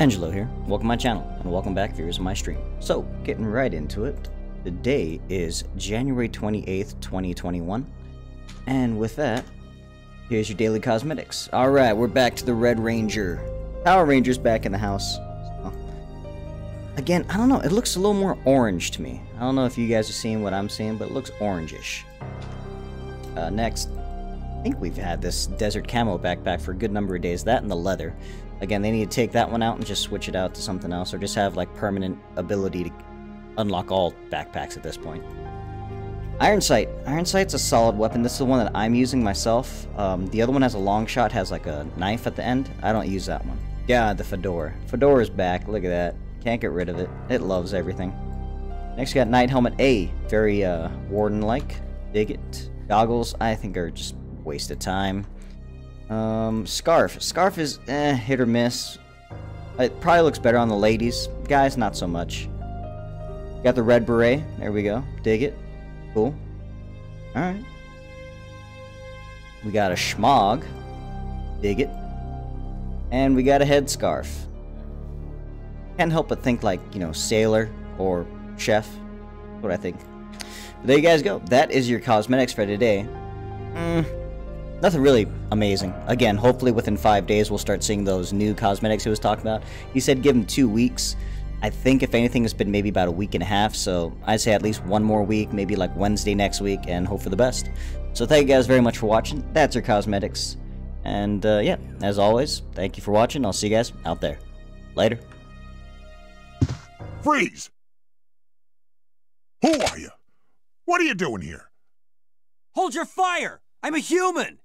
Angelo here. Welcome to my channel, and welcome back viewers of my stream. So, getting right into it. the day is January 28th, 2021. And with that, here's your daily cosmetics. Alright, we're back to the Red Ranger. Power Ranger's back in the house. So, again, I don't know, it looks a little more orange to me. I don't know if you guys are seeing what I'm seeing, but it looks orangish. Uh, next, I think we've had this desert camo backpack for a good number of days. That and the leather. Again, they need to take that one out and just switch it out to something else, or just have like permanent ability to unlock all backpacks at this point. Ironsight. Iron Sight's a solid weapon. This is the one that I'm using myself. Um, the other one has a long shot, has like a knife at the end. I don't use that one. Yeah, the Fedora. Fedora's back. Look at that. Can't get rid of it. It loves everything. Next, we got Knight Helmet A. Very uh, Warden-like. Dig it. Goggles, I think, are just waste of time. Um, Scarf. Scarf is eh, hit or miss. It probably looks better on the ladies. Guys, not so much. Got the red beret. There we go. Dig it. Cool. Alright. We got a shemagh. Dig it. And we got a headscarf. Can't help but think like, you know, sailor or chef. what I think. But there you guys go. That is your cosmetics for today. Hmm nothing really amazing. Again, hopefully within five days we'll start seeing those new cosmetics he was talking about. He said give him two weeks. I think if anything, it's been maybe about a week and a half, so I'd say at least one more week, maybe like Wednesday next week, and hope for the best. So thank you guys very much for watching. That's your cosmetics. And uh, yeah, as always, thank you for watching. I'll see you guys out there. Later. Freeze! Who are you? What are you doing here? Hold your fire! I'm a human!